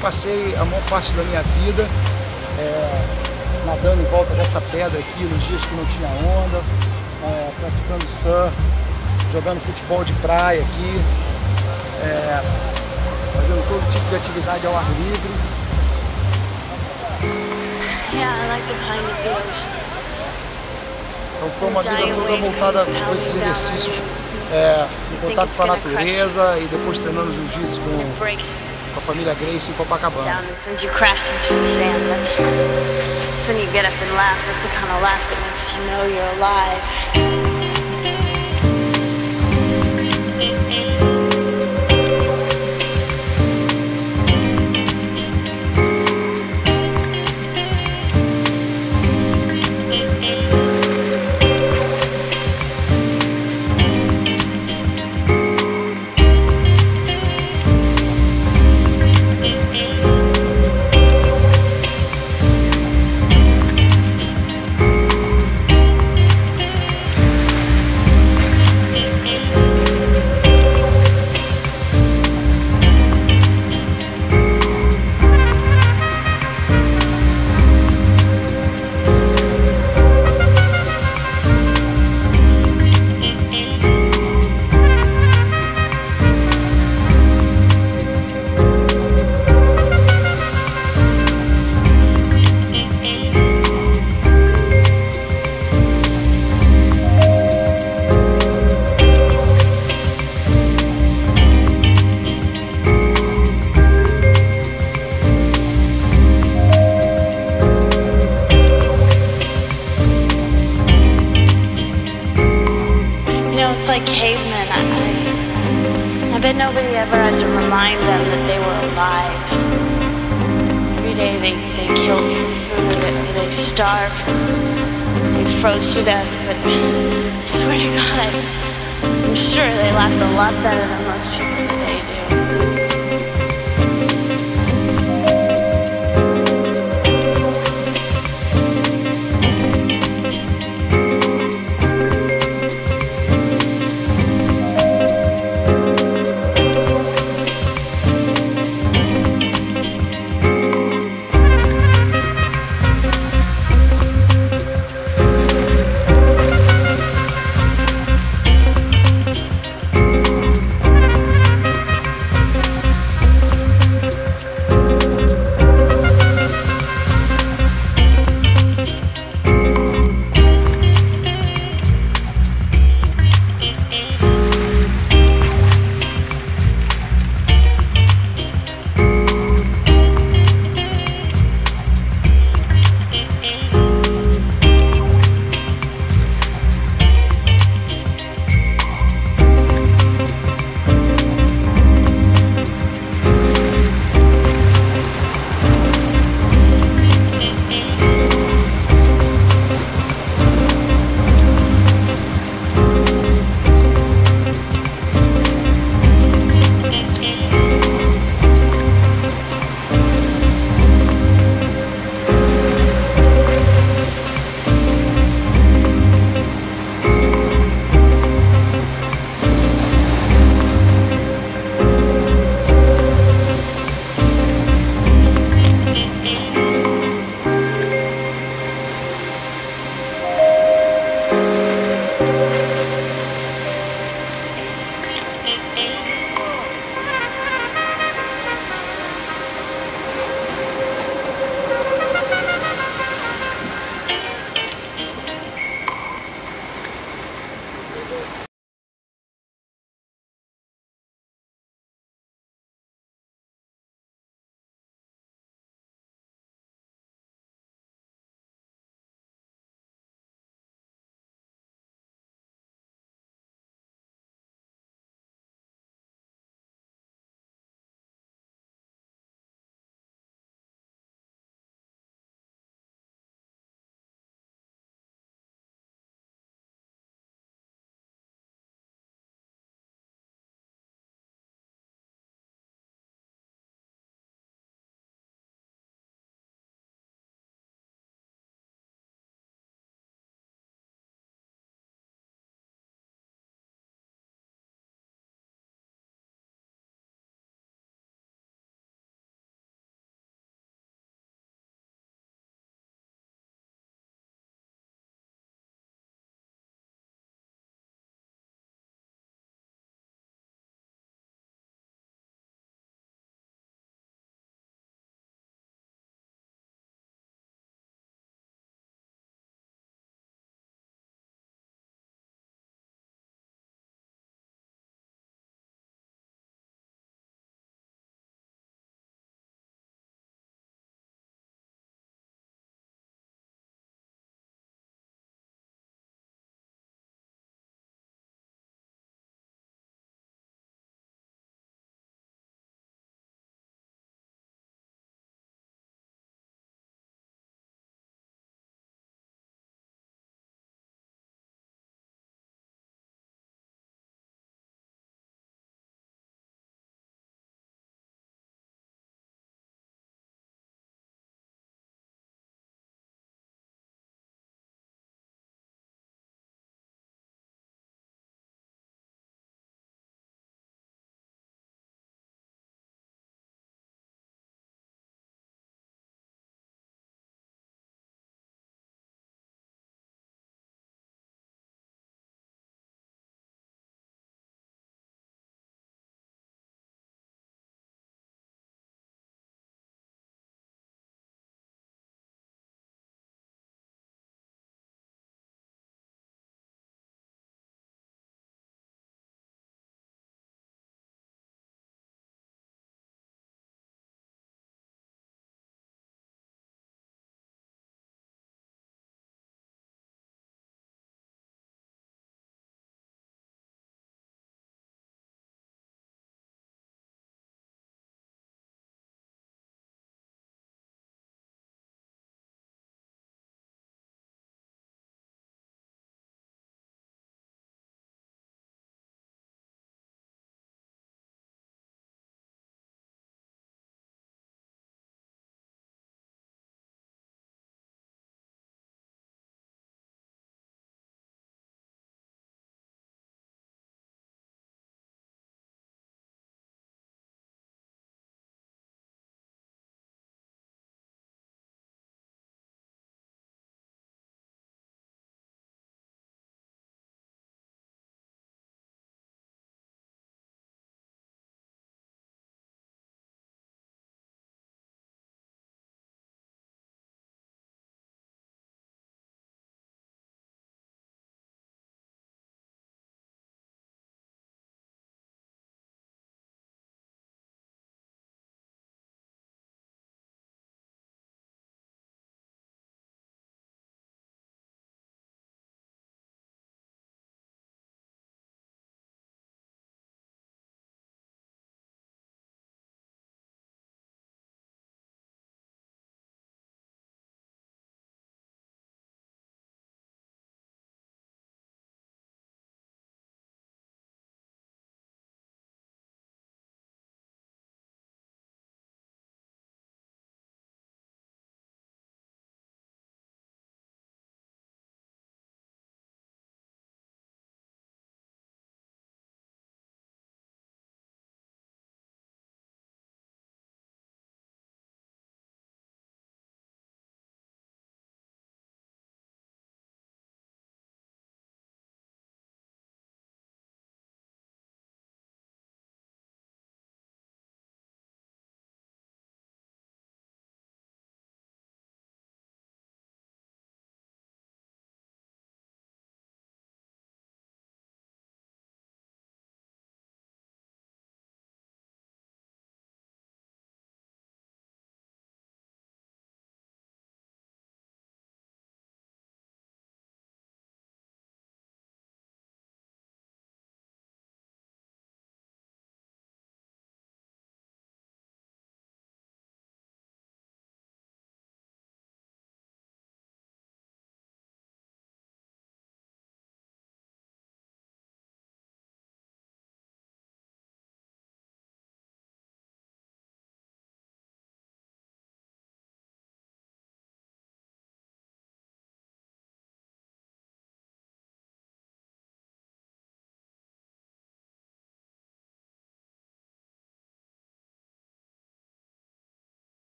passei a maior parte da minha vida, é, nadando em volta dessa pedra aqui nos dias que não tinha onda, é, praticando surf, jogando futebol de praia aqui, é, fazendo todo tipo de atividade ao ar livre. Então foi uma vida toda voltada com esses exercícios é, em contato com a natureza e depois treinando jiu-jitsu com, a família Grace em Copacabana. That's when you get up and laugh. That's the kind of laugh that makes you know you're alive. Had to remind them that they were alive. Every day they, they killed for food, they starved, they froze to death, but I swear to God, I, I'm sure they laughed a lot better than most people